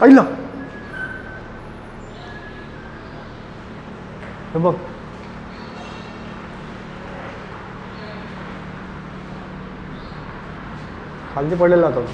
आ, ಇಲ್ಲ हे बघ खाली पडलेला तो